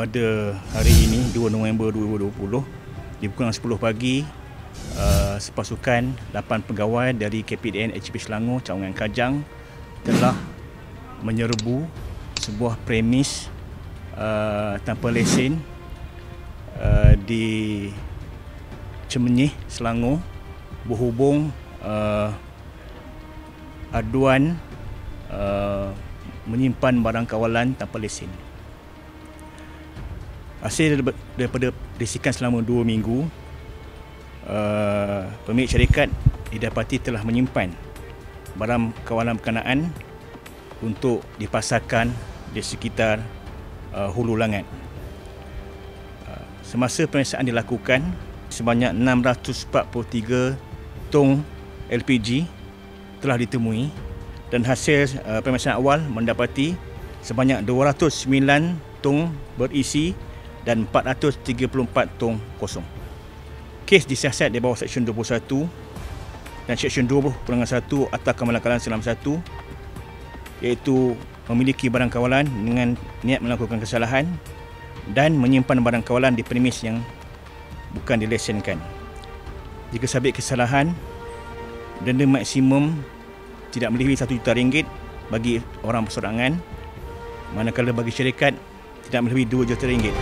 pada hari ini 2 November 2020 di pukul 10 pagi uh, sepasukan 8 pegawai dari KPDN HP Selangor Cawangan Kajang telah menyerbu sebuah premis uh, tanpa lesen uh, di Cemenyih Selangor berhubung uh, aduan uh, menyimpan barang kawalan tanpa lesen. Hasil daripada risikan selama dua minggu, uh, pemilik syarikat didapati telah menyimpan barang kawalan berkenaan untuk dipasarkan di sekitar uh, Hulu Langat. Uh, semasa pemeriksaan dilakukan, sebanyak 643 tong LPG telah ditemui dan hasil uh, pemeriksaan awal mendapati sebanyak 209 tong berisi dan 434 tong kosong. Kes disiasat di bawah Seksyen 21 dan Seksyen 20.1 Akta Kemalakalan Selam 1 iaitu memiliki barang kawalan dengan niat melakukan kesalahan dan menyimpan barang kawalan di premis yang bukan dilesenkan. Jika sabit kesalahan, denda maksimum tidak melebihi 1 juta ringgit bagi orang persorangan manakala bagi syarikat tidak melebihi 2 juta ringgit.